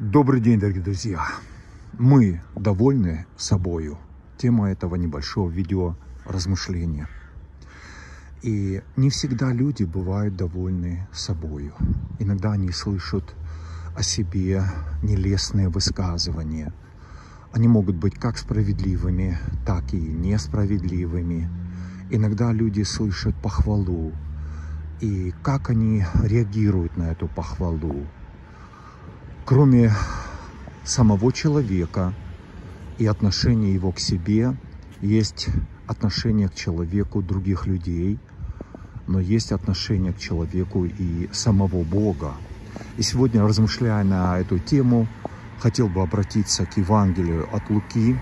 Добрый день, дорогие друзья! Мы довольны собою. Тема этого небольшого видео размышления. И не всегда люди бывают довольны собою. Иногда они слышат о себе нелестные высказывания. Они могут быть как справедливыми, так и несправедливыми. Иногда люди слышат похвалу. И как они реагируют на эту похвалу? Кроме самого человека и отношения его к себе, есть отношение к человеку других людей, но есть отношение к человеку и самого Бога. И сегодня, размышляя на эту тему, хотел бы обратиться к Евангелию от Луки,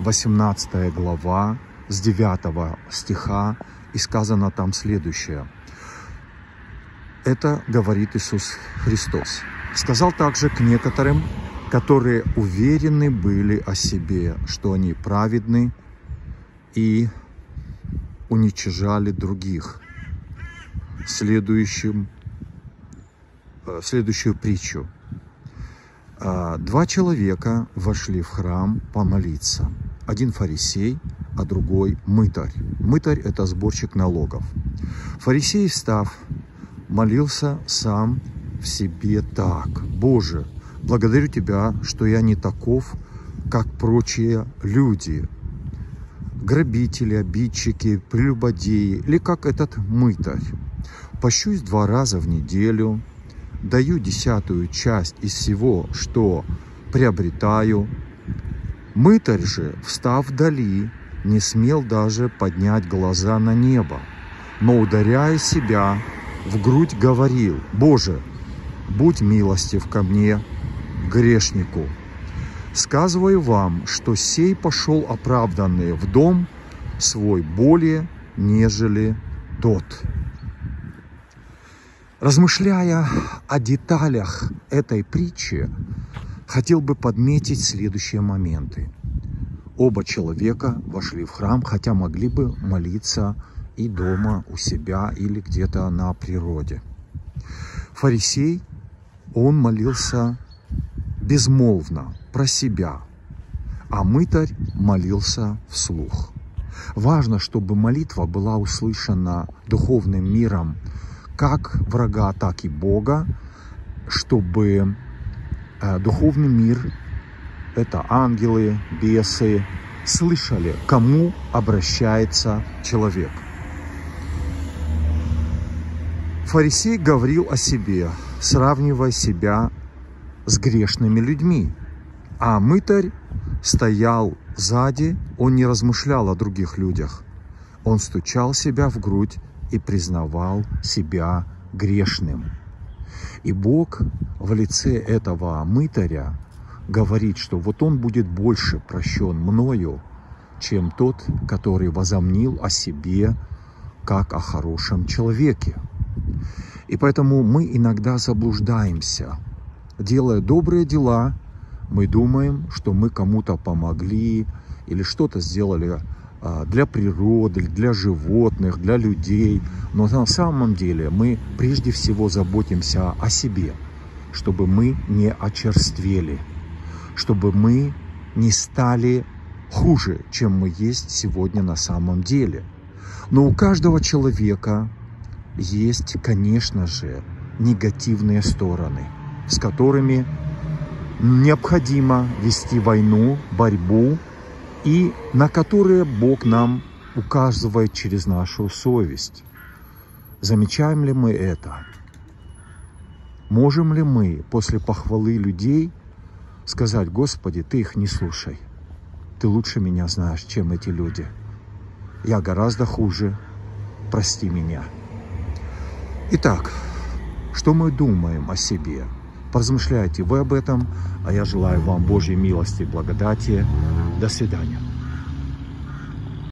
18 глава, с 9 стиха, и сказано там следующее. Это говорит Иисус Христос. Сказал также к некоторым, которые уверены были о себе, что они праведны и уничижали других. Следующим, э, следующую притчу. А, два человека вошли в храм помолиться. Один фарисей, а другой мытарь. Мытарь – это сборщик налогов. Фарисей, встав, молился сам себе так. Боже, благодарю Тебя, что я не таков, как прочие люди, грабители, обидчики, прелюбодеи, или как этот мытарь. Пощусь два раза в неделю, даю десятую часть из всего, что приобретаю. Мытарь же, встав вдали, не смел даже поднять глаза на небо, но, ударяя себя, в грудь говорил, «Боже, будь милостив ко мне, грешнику. Сказываю вам, что сей пошел оправданный в дом свой более, нежели тот. Размышляя о деталях этой притчи, хотел бы подметить следующие моменты. Оба человека вошли в храм, хотя могли бы молиться и дома у себя или где-то на природе. Фарисей он молился безмолвно, про себя, а мытарь молился вслух. Важно, чтобы молитва была услышана духовным миром как врага, так и Бога, чтобы э, духовный мир, это ангелы, бесы, слышали, кому обращается человек. Фарисей говорил о себе, сравнивая себя с грешными людьми. А мытарь стоял сзади, он не размышлял о других людях. Он стучал себя в грудь и признавал себя грешным. И Бог в лице этого мытаря говорит, что вот он будет больше прощен мною, чем тот, который возомнил о себе как о хорошем человеке. И поэтому мы иногда заблуждаемся. Делая добрые дела, мы думаем, что мы кому-то помогли или что-то сделали а, для природы, для животных, для людей. Но на самом деле мы прежде всего заботимся о себе, чтобы мы не очерствели, чтобы мы не стали хуже, чем мы есть сегодня на самом деле. Но у каждого человека есть, конечно же, негативные стороны, с которыми необходимо вести войну, борьбу, и на которые Бог нам указывает через нашу совесть. Замечаем ли мы это? Можем ли мы после похвалы людей сказать, Господи, Ты их не слушай. Ты лучше меня знаешь, чем эти люди. Я гораздо хуже. Прости меня. Итак, что мы думаем о себе? Поразмышляйте вы об этом, а я желаю вам Божьей милости и благодати. До свидания.